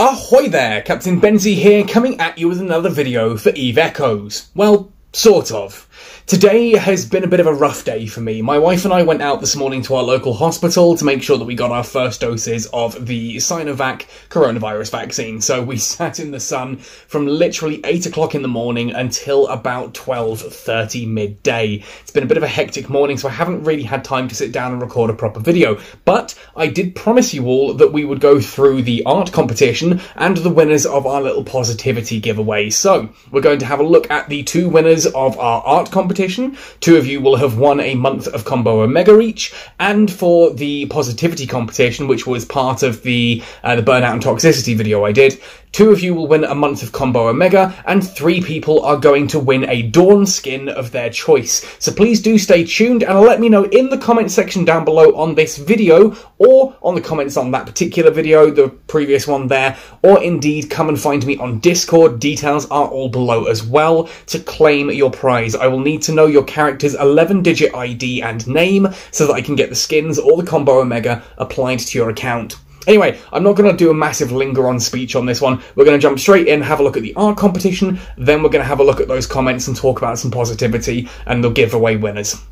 Ahoy there, Captain Benzie here, coming at you with another video for Eve Echoes. Well, sort of. Today has been a bit of a rough day for me. My wife and I went out this morning to our local hospital to make sure that we got our first doses of the Sinovac coronavirus vaccine. So we sat in the sun from literally 8 o'clock in the morning until about 12.30 midday. It's been a bit of a hectic morning, so I haven't really had time to sit down and record a proper video. But I did promise you all that we would go through the art competition and the winners of our little positivity giveaway. So we're going to have a look at the two winners of our art competition competition. Two of you will have won a month of Combo Omega each, and for the positivity competition, which was part of the uh, the burnout and toxicity video I did, Two of you will win a month of Combo Omega, and three people are going to win a Dawn skin of their choice. So please do stay tuned and let me know in the comment section down below on this video, or on the comments on that particular video, the previous one there, or indeed come and find me on Discord. Details are all below as well to claim your prize. I will need to know your character's 11 digit ID and name so that I can get the skins or the Combo Omega applied to your account. Anyway, I'm not going to do a massive linger on speech on this one. We're going to jump straight in, have a look at the art competition, then we're going to have a look at those comments and talk about some positivity and the giveaway winners.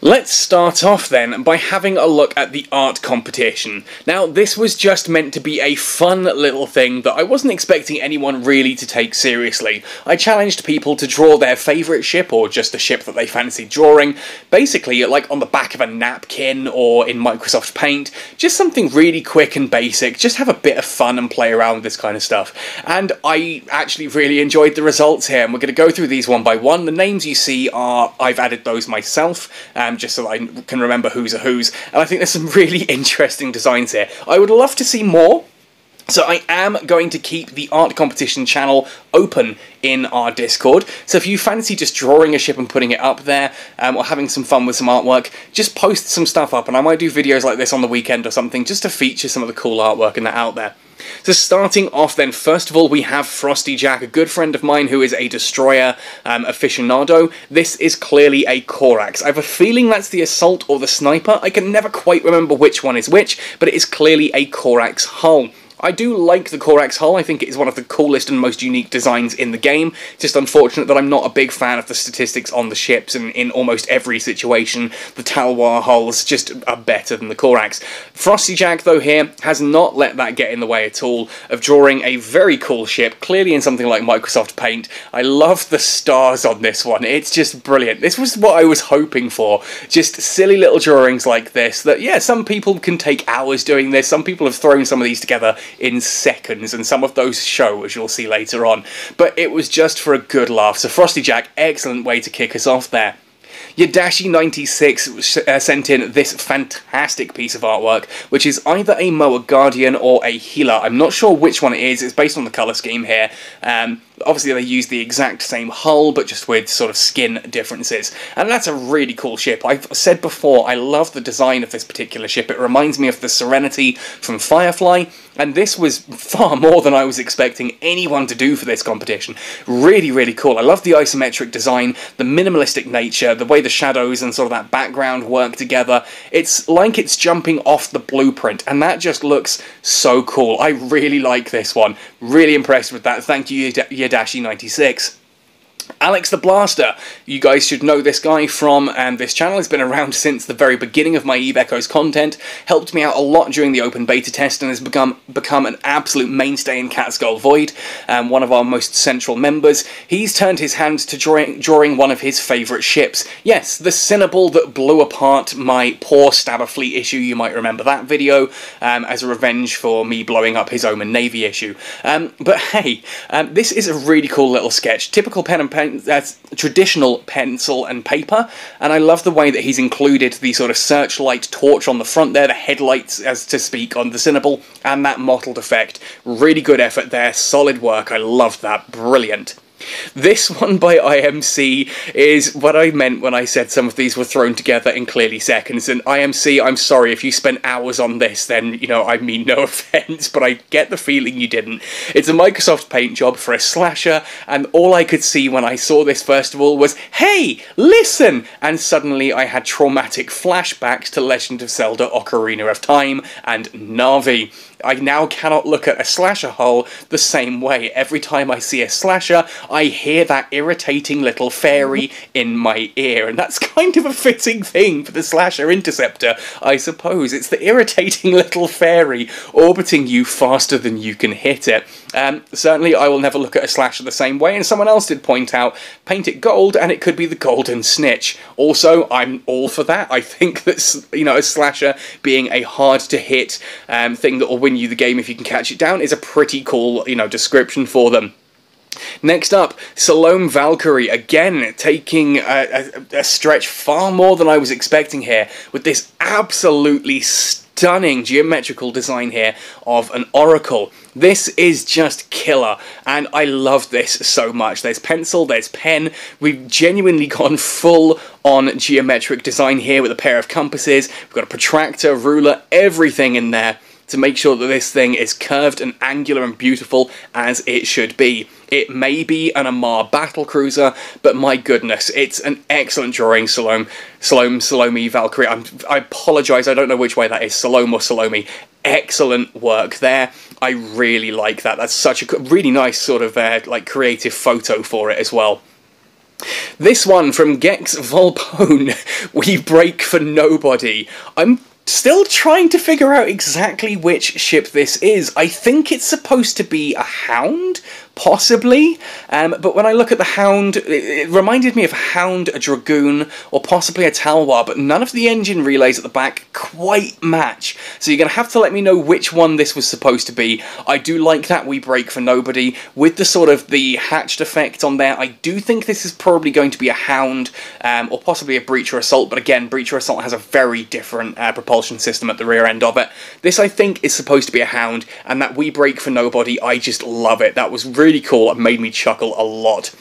Let's start off then by having a look at the art competition. Now, this was just meant to be a fun little thing that I wasn't expecting anyone really to take seriously. I challenged people to draw their favourite ship, or just a ship that they fancied drawing, basically like on the back of a napkin or in Microsoft Paint, just something really quick and basic, just have a bit of fun and play around with this kind of stuff. And I actually really enjoyed the results here, and we're going to go through these one by one. The names you see are, I've added those myself, just so I can remember who's a who's. And I think there's some really interesting designs here. I would love to see more. So I am going to keep the art competition channel open in our Discord. So if you fancy just drawing a ship and putting it up there, um, or having some fun with some artwork, just post some stuff up, and I might do videos like this on the weekend or something, just to feature some of the cool artwork and that out there. So starting off then, first of all, we have Frosty Jack, a good friend of mine who is a destroyer um, aficionado. This is clearly a Corax. I have a feeling that's the Assault or the Sniper. I can never quite remember which one is which, but it is clearly a Corax hull. I do like the Corax hull, I think it is one of the coolest and most unique designs in the game. Just unfortunate that I'm not a big fan of the statistics on the ships, and in almost every situation, the Talwar hulls just are better than the Corax. Frosty Jack, though, here has not let that get in the way at all of drawing a very cool ship, clearly in something like Microsoft Paint. I love the stars on this one, it's just brilliant. This was what I was hoping for, just silly little drawings like this that, yeah, some people can take hours doing this, some people have thrown some of these together in seconds, and some of those show, as you'll see later on. But it was just for a good laugh. So Frosty Jack, excellent way to kick us off there. Yadashi96 uh, sent in this fantastic piece of artwork, which is either a Moa Guardian or a Healer. I'm not sure which one it is, it's based on the colour scheme here. Um, obviously they use the exact same hull, but just with sort of skin differences. And that's a really cool ship. I've said before, I love the design of this particular ship. It reminds me of the Serenity from Firefly, and this was far more than I was expecting anyone to do for this competition. Really, really cool. I love the isometric design, the minimalistic nature, the way the shadows and sort of that background work together. It's like it's jumping off the blueprint, and that just looks so cool. I really like this one. Really impressed with that. Thank you, Yadashi 96. Alex the Blaster, you guys should know this guy from um, this channel, has been around since the very beginning of my Eve Echoes content, helped me out a lot during the open beta test and has become become an absolute mainstay in Catskull Void, um, one of our most central members. He's turned his hand to drawing, drawing one of his favourite ships. Yes, the Cynabal that blew apart my poor Stabber Fleet issue, you might remember that video, um, as a revenge for me blowing up his Omen Navy issue. Um, but hey, um, this is a really cool little sketch, typical pen and pen, that's traditional pencil and paper, and I love the way that he's included the sort of searchlight torch on the front there, the headlights, as to speak, on the Cynabal, and that mottled effect. Really good effort there, solid work, I love that, brilliant. This one by IMC is what I meant when I said some of these were thrown together in clearly seconds. And IMC, I'm sorry if you spent hours on this, then, you know, I mean no offense, but I get the feeling you didn't. It's a Microsoft Paint job for a slasher, and all I could see when I saw this first of all was, hey, listen! And suddenly I had traumatic flashbacks to Legend of Zelda Ocarina of Time and Navi. I now cannot look at a slasher hole the same way. Every time I see a slasher, I hear that irritating little fairy in my ear, and that's kind of a fitting thing for the slasher interceptor, I suppose. It's the irritating little fairy orbiting you faster than you can hit it. Um, certainly, I will never look at a slasher the same way, and someone else did point out paint it gold, and it could be the golden snitch. Also, I'm all for that. I think that you know a slasher being a hard to hit um, thing that will win you the game if you can catch it down is a pretty cool you know description for them. Next up, Salome Valkyrie, again taking a, a, a, stretch far more than I was expecting here, with this absolutely stunning geometrical design here of an oracle. This is just killer, and I love this so much. There's pencil, there's pen. We've genuinely gone full on geometric design here with a pair of compasses. We've got a protractor, ruler, everything in there to make sure that this thing is curved and angular and beautiful as it should be. It may be an Amarr battle cruiser, but my goodness, it's an excellent drawing, Salome, Salome, Salome, Valkyrie. I'm, I apologise, I don't know which way that is, Salome or Salome. Excellent work there. I really like that. That's such a really nice sort of uh, like creative photo for it as well. This one from Gex Volpone, We Break for Nobody. I'm Still trying to figure out exactly which ship this is. I think it's supposed to be a Hound, possibly. Um, but when I look at the Hound, it, it, reminded me of a Hound, a Dragoon, or possibly a Talwar, but none of the engine relays at the back quite match. So you're going to have to let me know which one this was supposed to be. I do like that we break for nobody. With the sort of the hatched effect on there, I do think this is probably going to be a Hound, um, or possibly a Breacher Assault, but again, Breacher Assault has a very different uh, propulsion system at the rear end of it. This, I think, is supposed to be a Hound, and that we break for nobody, I just love it. That was really really cool and made me chuckle a lot.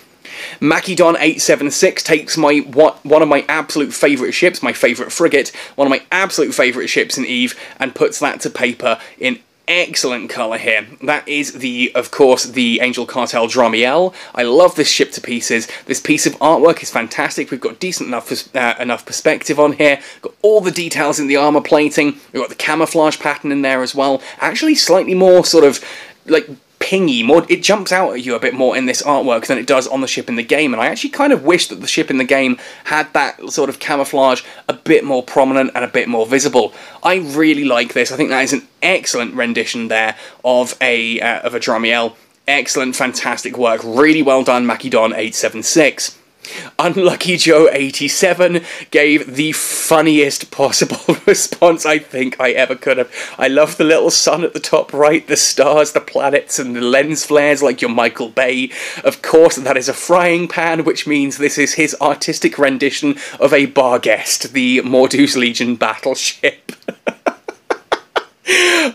Macedon 876 takes my one of my absolute favourite ships, my favourite frigate, one of my absolute favourite ships in Eve, and puts that to paper in excellent colour here. That is the, of course, the Angel Cartel Dramiel. I love this ship to pieces. This piece of artwork is fantastic. We've got decent enough uh, enough perspective on here. Got all the details in the armour plating. We've got the camouflage pattern in there as well. Actually, slightly more sort of like pingy, more it jumps out at you a bit more in this artwork than it does on the ship in the game, and I actually kind of wish that the ship in the game had that sort of camouflage a bit more prominent and a bit more visible. I really like this. I think that is an excellent rendition there of a uh, of a Dramiel. Excellent, fantastic work. Really well done, Macedon 876. Unlucky Joe 87 gave the funniest possible response I think I ever could have. I love the little sun at the top right, the stars, the planets, and the lens flares like your Michael Bay. Of course, that is a frying pan, which means this is his artistic rendition of a Barghest, the Mordu's Legion battleship.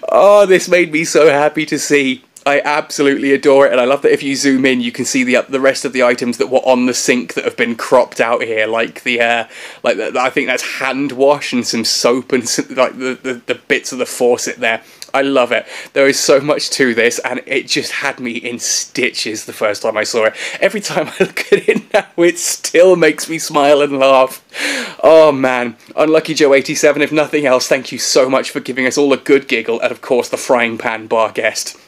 oh, this made me so happy to see. I absolutely adore it, and I love that if you zoom in, you can see the the rest of the items that were on the sink that have been cropped out here, like the uh, like the, I think that's hand wash and some soap and some, like the, the the bits of the faucet there. I love it. There is so much to this, and it just had me in stitches the first time I saw it. Every time I look at it now, it still makes me smile and laugh. Oh man, Unlucky Joe 87. If nothing else, thank you so much for giving us all a good giggle, and of course the frying pan Barghest.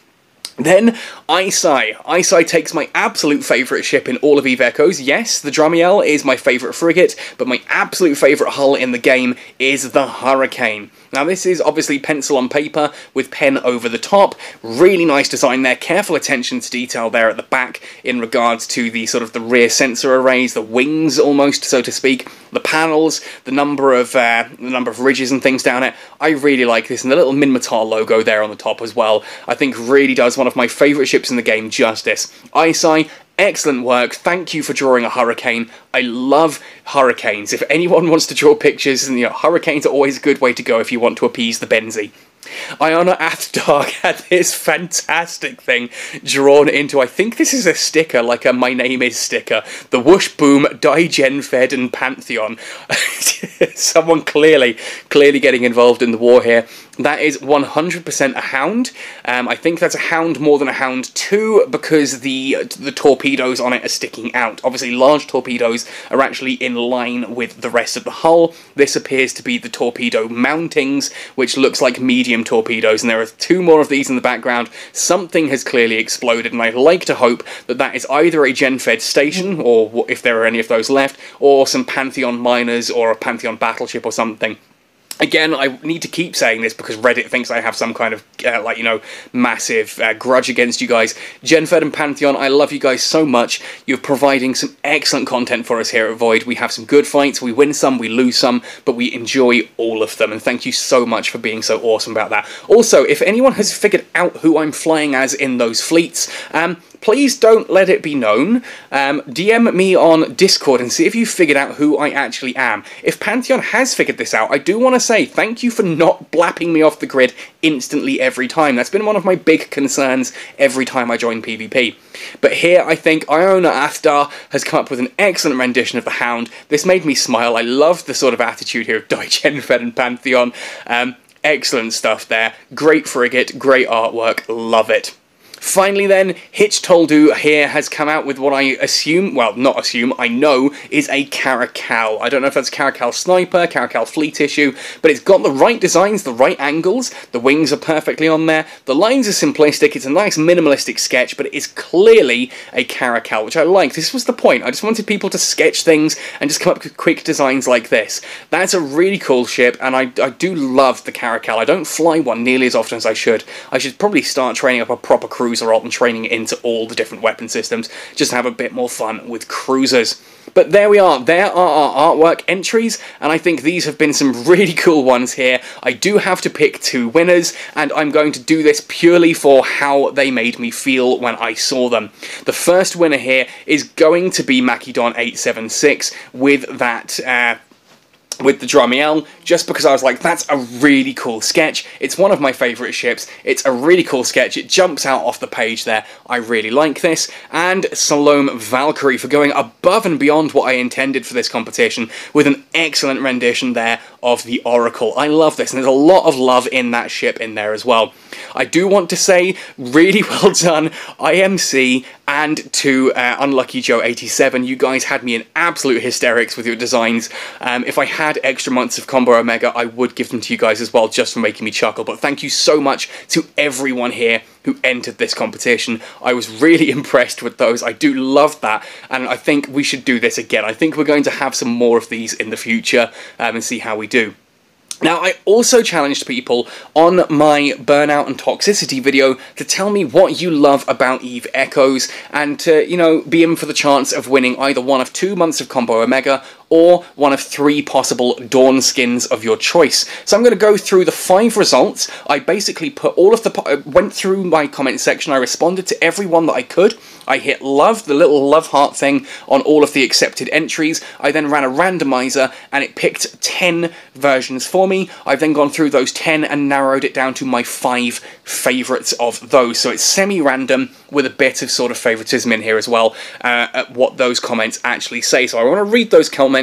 Then, Isai. Isai takes my absolute favourite ship in all of Eve Echoes. Yes, the Dramiel is my favourite frigate, but my absolute favourite hull in the game is the Hurricane. Now this is obviously pencil on paper with pen over the top. Really nice design there. Careful attention to detail there at the back in regards to the sort of the rear sensor arrays, the wings almost, so to speak, the panels, the number of uh, the number of ridges and things down it. I really like this, and the little Minmatar logo there on the top as well. I think really does one of my favourite ships in the game justice. Isai, Excellent work. Thank you for drawing a hurricane. I love hurricanes. If anyone wants to draw pictures, and you know, hurricanes are always a good way to go if you want to appease the Benzie. Iona Athdark had this fantastic thing drawn into, I think this is a sticker, like a My Name Is sticker. The Whoosh Boom, Digen Fed and Pantheon. Someone clearly, clearly getting involved in the war here. That is 100% a Hound. Um, I think that's a Hound more than a Hound 2 because the the torpedoes on it are sticking out. Obviously, large torpedoes are actually in line with the rest of the hull. This appears to be the torpedo mountings, which looks like medium medium torpedoes, and there are two more of these in the background. Something has clearly exploded, and I'd like to hope that that is either a Genfed station, or if there are any of those left, or some Pantheon miners or a Pantheon battleship or something. Again, I need to keep saying this because Reddit thinks I have some kind of, uh, like, you know, massive uh, grudge against you guys. Genfed and Pantheon, I love you guys so much. You're providing some excellent content for us here at Void. We have some good fights, we win some, we lose some, but we enjoy all of them, and thank you so much for being so awesome about that. Also, if anyone has figured out who I'm flying as in those fleets, um, please don't let it be known. Um, DM me on Discord and see if you've figured out who I actually am. If Pantheon has figured this out, I do want to say thank you for not blapping me off the grid instantly every time. That's been one of my big concerns every time I join PvP. But here, I think Iona Athdar has come up with an excellent rendition of the Hound. This made me smile. I love the sort of attitude here of Fed and Pantheon. Um, excellent stuff there. Great frigate, great artwork, love it. Finally then, Hitch Toldu here has come out with what I assume, well, not assume, I know, is a Caracal. I don't know if that's Caracal Sniper, Caracal Fleet issue, but it's got the right designs, the right angles, the wings are perfectly on there, the lines are simplistic, it's a nice minimalistic sketch, but it is clearly a Caracal, which I like. This was the point, I just wanted people to sketch things and just come up with quick designs like this. That's a really cool ship, and I, I do love the Caracal. I don't fly one nearly as often as I should. I should probably start training up a proper cruise alt and training into all the different weapon systems, just to have a bit more fun with cruisers. But there we are, there are our artwork entries, and I think these have been some really cool ones here. I do have to pick two winners, and I'm going to do this purely for how they made me feel when I saw them. The first winner here is going to be Macedon876 with that uh, with the Dramiel just because I was like, that's a really cool sketch. It's one of my favourite ships. It's a really cool sketch. It jumps out off the page there. I really like this. And Salome Valkyrie for going above and beyond what I intended for this competition with an excellent rendition there of the Oracle. I love this, and there's a lot of love in that ship in there as well. I do want to say, really well done, IMC and to uh, Unlucky Joe 87. You guys had me in absolute hysterics with your designs. Um, if I had extra months of Combo Omega, I would give them to you guys as well, just for making me chuckle. But thank you so much to everyone here who entered this competition. I was really impressed with those. I do love that, and I think we should do this again. I think we're going to have some more of these in the future um, and see how we do. Now, I also challenged people on my burnout and toxicity video to tell me what you love about Eve Echoes and to, you know, be in for the chance of winning either one of two months of Combo Omega or one of three possible Dawn skins of your choice. So I'm going to go through the five results. I basically put all of the... went through my comment section, I responded to everyone that I could. I hit love, the little love heart thing, on all of the accepted entries. I then ran a randomizer and it picked 10 versions for me. I've then gone through those 10 and narrowed it down to my five favourites of those. So it's semi-random with a bit of sort of favouritism in here as well uh, at what those comments actually say. So I want to read those comments,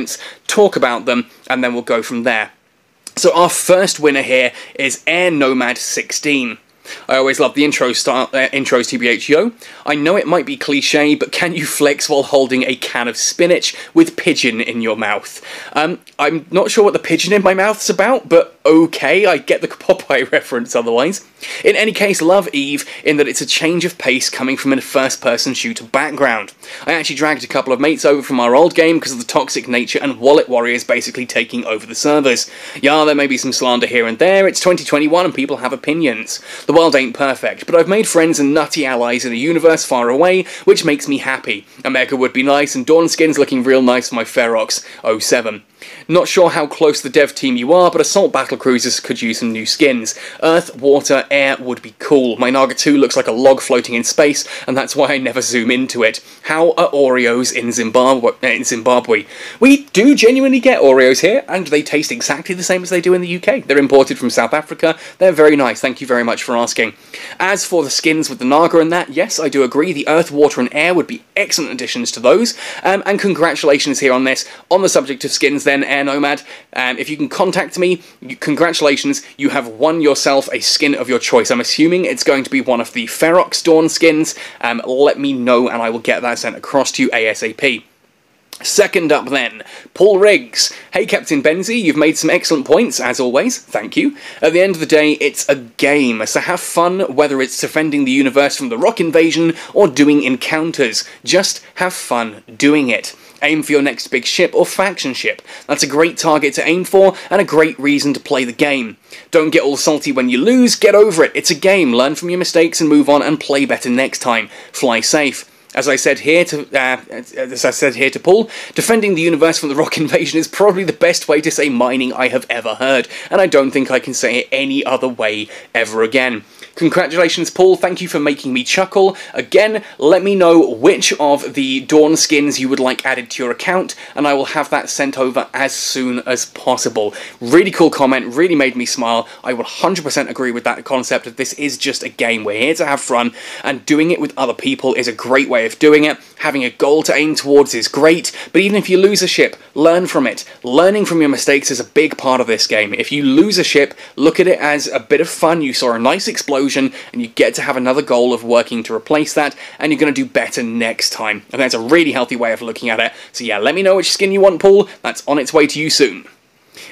talk about them, and then we'll go from there. So our first winner here is Air Nomad 16. I always love the intro style, uh, intros TBHO. I know it might be cliche, but can you flex while holding a can of spinach with pigeon in your mouth? Um, I'm not sure what the pigeon in my mouth's about, but okay, I get the Popeye reference otherwise. In any case, love Eve in that it's a change of pace coming from a first-person shooter background. I actually dragged a couple of mates over from our old game because of the toxic nature and Wallet Warriors basically taking over the servers. Yeah, there may be some slander here and there, it's 2021 and people have opinions. The world ain't perfect, but I've made friends and nutty allies in a universe far away, which makes me happy. Omega would be nice and Dawn Skin's looking real nice for my Ferox 07. Not sure how close the dev team you are, but Assault Battle Cruisers could use some new skins. Earth, water, air would be cool. My Naga 2 looks like a log floating in space, and that's why I never zoom into it. How are Oreos in Zimbabwe? Uh, in Zimbabwe? We do genuinely get Oreos here, and they taste exactly the same as they do in the UK. They're imported from South Africa. They're very nice. Thank you very much for asking. As for the skins with the Naga and that, yes, I do agree. The Earth, Water, and Air would be excellent additions to those. Um, and congratulations here on this. On the subject of skins, then, Air Nomad, um, if you can contact me, congratulations, you have won yourself a skin of your choice. I'm assuming it's going to be one of the Ferox Dawn skins. Um, let me know and I will get that sent across to you ASAP. Second up then, Paul Riggs. Hey Captain Benzie, you've made some excellent points, as always, thank you. At the end of the day, it's a game, so have fun whether it's defending the universe from the rock invasion or doing encounters. Just have fun doing it. Aim for your next big ship or faction ship. That's a great target to aim for and a great reason to play the game. Don't get all salty when you lose, get over it. It's a game. Learn from your mistakes and move on and play better next time. Fly safe. As I said here to uh, as I said here to Paul, defending the universe from the rock invasion is probably the best way to say mining I have ever heard, and I don't think I can say it any other way ever again. Congratulations, Paul. Thank you for making me chuckle. Again, let me know which of the Dawn skins you would like added to your account, and I will have that sent over as soon as possible. Really cool comment, really made me smile. I would 100% agree with that concept that this is just a game. We're here to have fun, and doing it with other people is a great way of doing it. Having a goal to aim towards is great, but even if you lose a ship, learn from it. Learning from your mistakes is a big part of this game. If you lose a ship, look at it as a bit of fun. You saw a nice explosion and you get to have another goal of working to replace that, and you're going to do better next time. And that's a really healthy way of looking at it. So yeah, let me know which skin you want, Paul. That's on its way to you soon.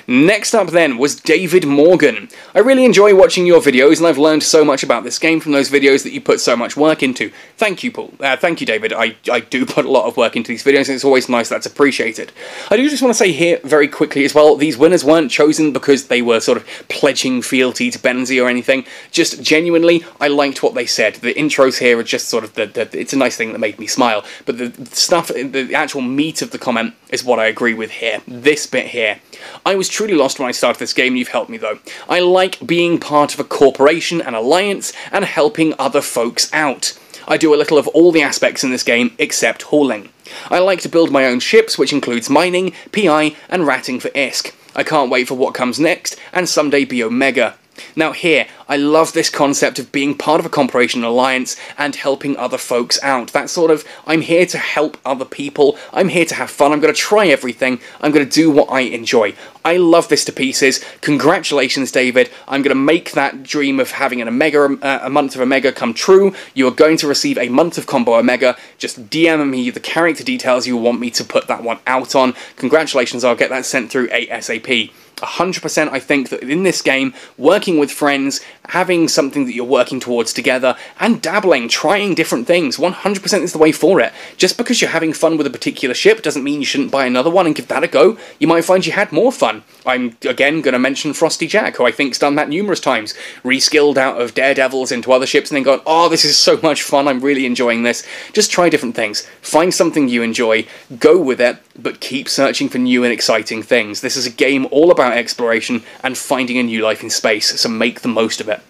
Next up then was David Morgan. I really enjoy watching your videos and I've learned so much about this game from those videos that you put so much work into. Thank you, Paul. Uh, thank you, David. I, I do put a lot of work into these videos and it's always nice that's appreciated. I do just want to say here very quickly as well, these winners weren't chosen because they were sort of pledging fealty to Benzie or anything. Just genuinely, I liked what they said. The intros here are just sort of, the, the it's a nice thing that made me smile. But the, the stuff, the actual meat of the comment is what I agree with here. This bit here. I was truly lost when I started this game, and you've helped me though. I like being part of a corporation, an alliance, and helping other folks out. I do a little of all the aspects in this game except hauling. I like to build my own ships, which includes mining, PI, and ratting for ISK. I can't wait for what comes next, and someday be Omega. Now here, I love this concept of being part of a corporation alliance and helping other folks out. That sort of, I'm here to help other people, I'm here to have fun, I'm going to try everything, I'm going to do what I enjoy. I love this to pieces. Congratulations, David. I'm going to make that dream of having an Omega, uh, a month of Omega come true. You are going to receive a month of Combo Omega. Just DM me the character details you want me to put that one out on. Congratulations, I'll get that sent through ASAP. 100% I think that in this game, working with friends, having something that you're working towards together, and dabbling, trying different things, 100% is the way for it. Just because you're having fun with a particular ship doesn't mean you shouldn't buy another one and give that a go. You might find you had more fun. I'm, again, going to mention Frosty Jack, who I think's done that numerous times. Reskilled out of Daredevils into other ships and then gone, oh, this is so much fun, I'm really enjoying this. Just try different things. Find something you enjoy, go with it, but keep searching for new and exciting things. This is a game all about exploration and finding a new life in space, so make the most of it.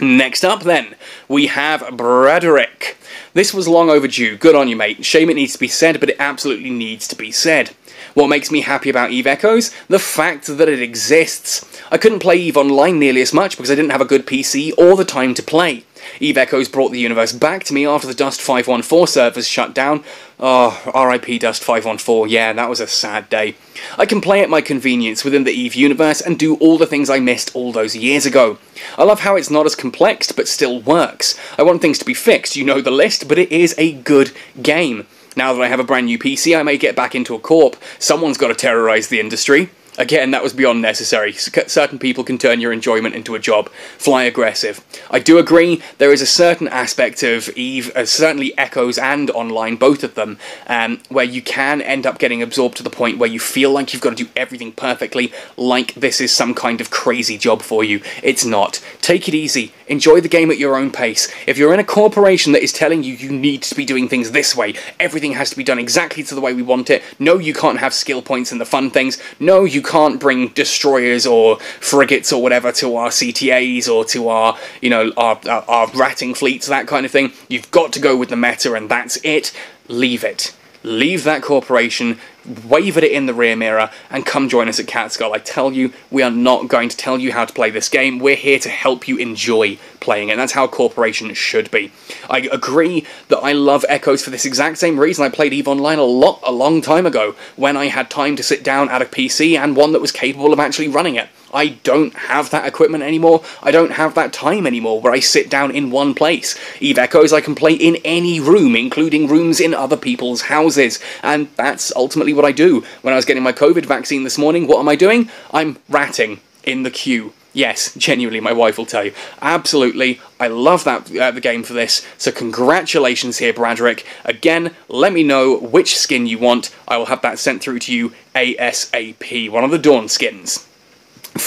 Next up, then, we have Braderick. This was long overdue. Good on you, mate. Shame it needs to be said, but it absolutely needs to be said. What makes me happy about EVE Echoes? The fact that it exists. I couldn't play EVE Online nearly as much because I didn't have a good PC or the time to play. Eve Echoes brought the universe back to me after the Dust 514 servers shut down. Ah, oh, RIP Dust 514, yeah, that was a sad day. I can play at my convenience within the EVE universe and do all the things I missed all those years ago. I love how it's not as complex, but still works. I want things to be fixed, you know the list, but it is a good game. Now that I have a brand new PC, I may get back into a corp. Someone's got to terrorise the industry. Again, that was beyond necessary. Certain people can turn your enjoyment into a job. Fly aggressive. I do agree, there is a certain aspect of EVE, uh, certainly Echoes and online, both of them, um, where you can end up getting absorbed to the point where you feel like you've got to do everything perfectly, like this is some kind of crazy job for you. It's not. Take it easy. Enjoy the game at your own pace. If you're in a corporation that is telling you you need to be doing things this way, everything has to be done exactly to the way we want it, no, you can't have skill points and the fun things, no, you can't bring destroyers or frigates or whatever to our CTAs or to our, you know, our, our, our ratting fleets, that kind of thing. You've got to go with the meta and that's it. Leave it. Leave that corporation, wave at it in the rear mirror, and come join us at Catskull. I tell you, we are not going to tell you how to play this game. We're here to help you enjoy playing it. That's how a corporation should be. I agree that I love Echoes for this exact same reason. I played EVE Online a lot, a long time ago, when I had time to sit down at a PC and one that was capable of actually running it. I don't have that equipment anymore. I don't have that time anymore where I sit down in one place. Eve Echoes I can play in any room, including rooms in other people's houses. And that's ultimately what I do. When I was getting my COVID vaccine this morning, what am I doing? I'm ratting in the queue. Yes, genuinely, my wife will tell you. Absolutely, I love that uh, the game for this. So congratulations here, Bradrick. Again, let me know which skin you want. I will have that sent through to you ASAP. One of the Dawn skins.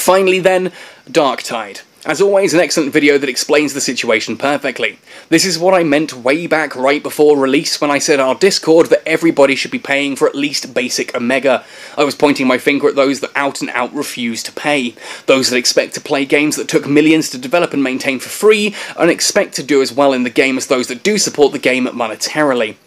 Finally, then, Darktide. As always, an excellent video that explains the situation perfectly. This is what I meant way back right before release when I said our Discord that everybody should be paying for at least basic Omega. I was pointing my finger at those that out and out refuse to pay. Those that expect to play games that took millions to develop and maintain for free, and expect to do as well in the game as those that do support the game monetarily.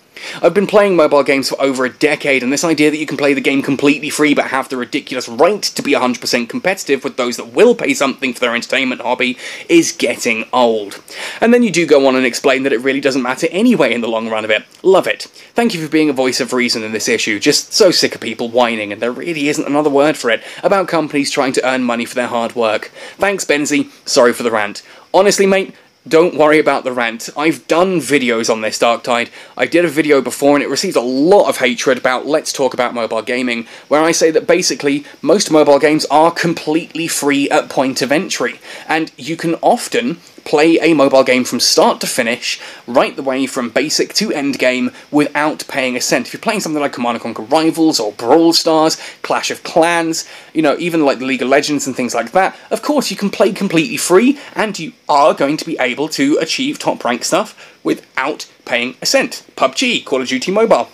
I've been playing mobile games for over a decade, and this idea that you can play the game completely free but have the ridiculous right to be 100% competitive with those that will pay something for their entertainment hobby is getting old. And then you do go on and explain that it really doesn't matter anyway in the long run of it. Love it. Thank you for being a voice of reason in this issue, just so sick of people whining, and there really isn't another word for it, about companies trying to earn money for their hard work. Thanks, Benzie. Sorry for the rant. Honestly, mate, don't worry about the rant. I've done videos on this Darktide. I did a video before and it received a lot of hatred about Let's Talk About Mobile Gaming, where I say that basically most mobile games are completely free at point of entry, and you can often play a mobile game from start to finish, right the way from basic to end game, without paying a cent. If you're playing something like Command & Conquer Rivals or Brawl Stars, Clash of Clans, you know, even like the League of Legends and things like that, of course you can play completely free, and you are going to be able to achieve top rank stuff without paying a cent. PUBG, Call of Duty Mobile.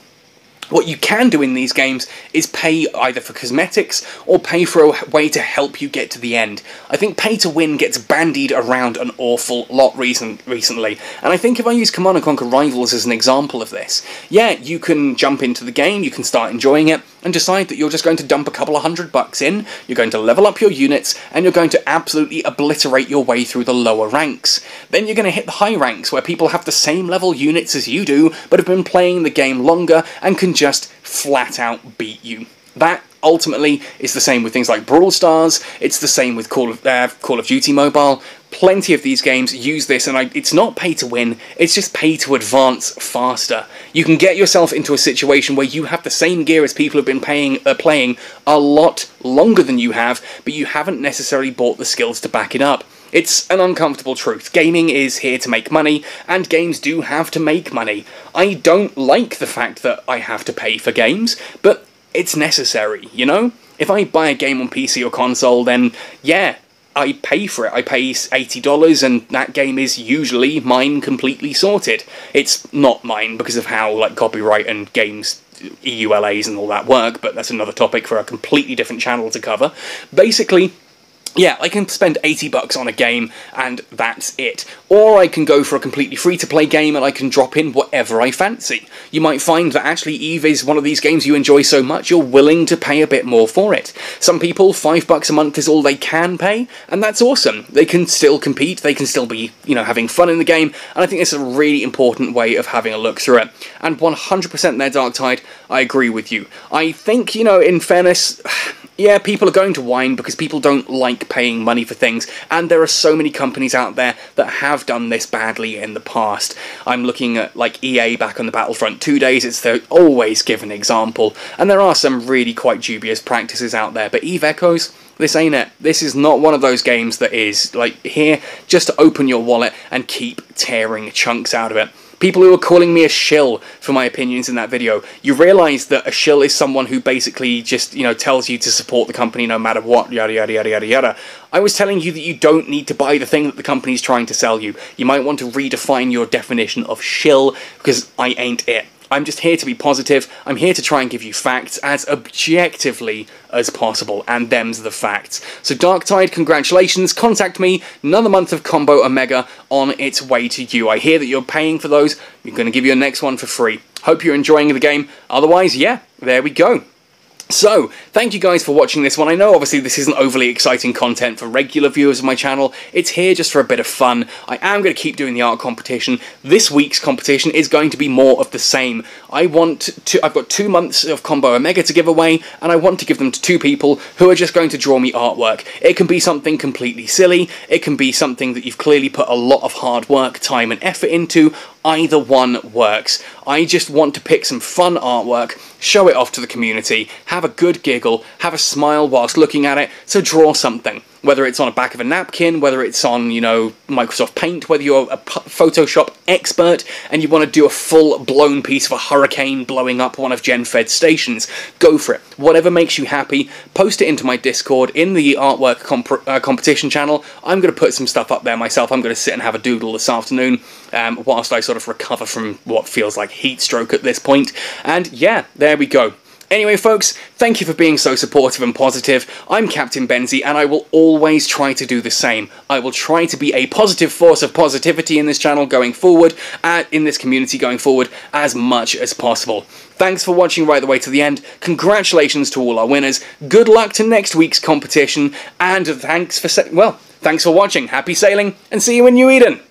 What you can do in these games is pay either for cosmetics or pay for a way to help you get to the end. I think pay to win gets bandied around an awful lot recent, recently, and I think if I use Command & Conquer Rivals as an example of this, yeah, you can jump into the game, you can start enjoying it, and decide that you're just going to dump a couple of hundred bucks in, you're going to level up your units, and you're going to absolutely obliterate your way through the lower ranks. Then you're going to hit the high ranks, where people have the same level units as you do, but have been playing the game longer and can just flat out beat you. That ultimately is the same with things like Brawl Stars, it's the same with Call of, uh, Call of Duty Mobile. Plenty of these games use this, and I, it's not pay to win, it's just pay to advance faster. You can get yourself into a situation where you have the same gear as people who've been paying, uh, playing a lot longer than you have, but you haven't necessarily bought the skills to back it up. It's an uncomfortable truth. Gaming is here to make money, and games do have to make money. I don't like the fact that I have to pay for games, but it's necessary, you know? If I buy a game on PC or console, then yeah, I pay for it. I pay $80 and that game is usually mine completely sorted. It's not mine because of how like copyright and games EULAs and all that work, but that's another topic for a completely different channel to cover. Basically, yeah, I can spend 80 bucks on a game and that's it. Or I can go for a completely free-to-play game and I can drop in whatever I fancy. You might find that actually EVE is one of these games you enjoy so much you're willing to pay a bit more for it. Some people, 5 bucks a month is all they can pay, and that's awesome. They can still compete, they can still be, you know, having fun in the game, and I think it's a really important way of having a look through it. And 100% there, Darktide, I agree with you. I think, you know, in fairness, yeah, people are going to whine because people don't like paying money for things, and there are so many companies out there that have done this badly in the past. I'm looking at like EA back on the Battlefront 2 days, it's the always given example, and there are some really quite dubious practices out there, but Eve Echoes, this ain't it. This is not one of those games that is like here just to open your wallet and keep tearing chunks out of it. People who are calling me a shill for my opinions in that video, you realise that a shill is someone who basically just, you know, tells you to support the company no matter what, yada yada yada yada yada. I was telling you that you don't need to buy the thing that the company's trying to sell you. You might want to redefine your definition of shill, because I ain't it. I'm just here to be positive. I'm here to try and give you facts as objectively as possible, and them's the facts. So, Darktide, congratulations. Contact me. Another month of Combo Omega on its way to you. I hear that you're paying for those. We're going to give you a next one for free. Hope you're enjoying the game. Otherwise, yeah, there we go. So, thank you guys for watching this one. I know obviously this isn't overly exciting content for regular viewers of my channel. It's here just for a bit of fun. I am going to keep doing the art competition. This week's competition is going to be more of the same. I want to, I've got two months of Combo Omega to give away, and I want to give them to two people who are just going to draw me artwork. It can be something completely silly, it can be something that you've clearly put a lot of hard work, time and effort into. Either one works. I just want to pick some fun artwork, show it off to the community, have a good giggle, have a smile whilst looking at it, so draw something whether it's on a back of a napkin, whether it's on, you know, Microsoft Paint, whether you're a Photoshop expert and you want to do a full blown piece of a hurricane blowing up one of GenFed's stations, go for it. Whatever makes you happy, post it into my Discord in the artwork comp uh, competition channel. I'm going to put some stuff up there myself. I'm going to sit and have a doodle this afternoon um, whilst I sort of recover from what feels like heat stroke at this point. And yeah, there we go. Anyway, folks, thank you for being so supportive and positive. I'm Captain Benzie, and I will always try to do the same. I will try to be a positive force of positivity in this channel going forward, and in this community going forward, as much as possible. Thanks for watching right the way to the end. Congratulations to all our winners. Good luck to next week's competition, and thanks for well, thanks for watching. Happy sailing, and see you in New Eden.